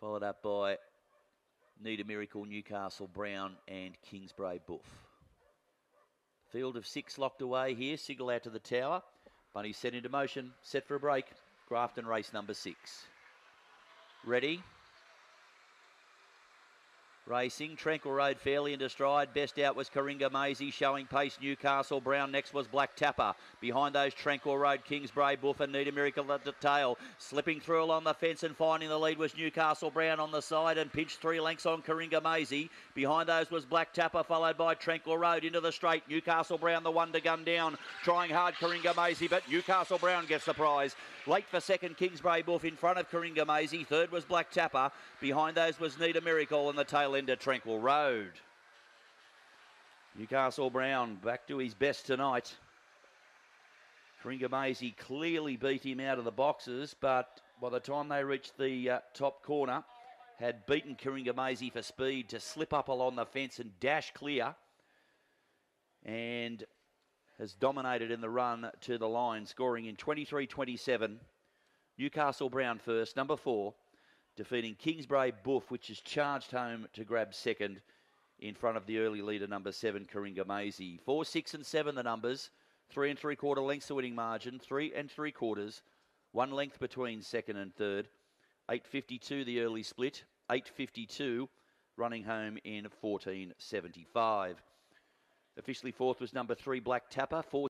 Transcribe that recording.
Followed up by Need a Miracle, Newcastle Brown, and Kingsbury Buff. Field of six locked away here. Signal out to the tower. Bunny set into motion. Set for a break. Grafton race number six. Ready. Racing, Tranquil Road fairly into stride. Best out was Coringa Maisie, showing pace Newcastle Brown. Next was Black Tapper. Behind those, Tranquil Road, Kingsbury, Buff and Need a Miracle at the tail. Slipping through along the fence and finding the lead was Newcastle Brown on the side and pinched three lengths on Coringa Maisie. Behind those was Black Tapper, followed by Tranquil Road into the straight. Newcastle Brown, the one to gun down. Trying hard, Coringa Maisie, but Newcastle Brown gets the prize. Late for second, Kingsbury Buff in front of Coringa Maisie. Third was Black Tapper. Behind those was Need a Miracle and the tail of Tranquil Road. Newcastle Brown back to his best tonight. Coringa Maisie clearly beat him out of the boxes, but by the time they reached the uh, top corner, had beaten Coringa Maisie for speed to slip up along the fence and dash clear. And has dominated in the run to the line, scoring in 23 27. Newcastle Brown first, number four, defeating Kingsbury Buff, which is charged home to grab second in front of the early leader, number seven, Coringa Maisie. Four, six, and seven, the numbers. Three and three quarter lengths the winning margin. Three and three quarters. One length between second and third. 8.52 the early split. 8.52 running home in 14.75. Officially fourth was number three, Black Tapper. Four